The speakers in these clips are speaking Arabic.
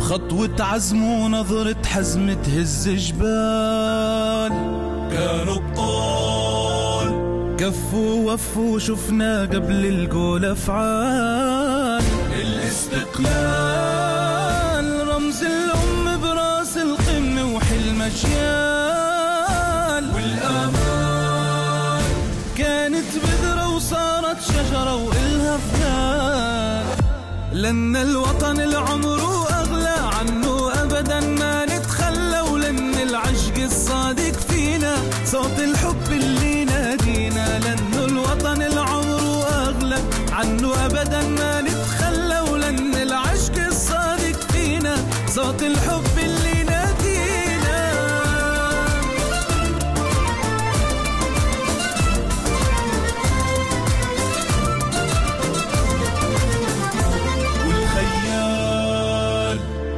خطوة عزم ونظرة حزم تهز جبال. كانوا ابطال كفوا وفوا شفنا قبل القول أفعال. الاستقلال رمز الأم براس القمة وحلم اجيال والامان كانت بذرة وصارت شجرة وإلها ظلال لأن الوطن العمر أغلى عنه أبدا ما نتخلى ولأن العشق الصادق فينا. صوت الحب اللي نادينا لأن الوطن العمر أغلى عنه أبدا ما نتخلى ولأن العشق الصادق فينا. صوت الحب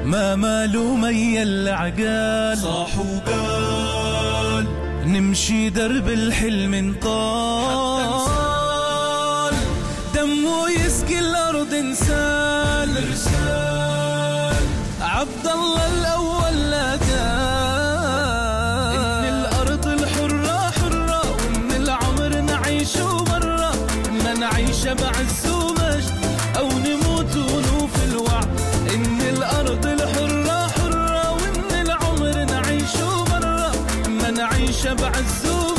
ما ماله ميل عقال صاح وقال نمشي درب الحلم نطال دمه يسقي الأرض انسان رسال عبد الله الأول لا إن الأرض الحرة حرة وإن العمر نعيشه ما بعز الحره حره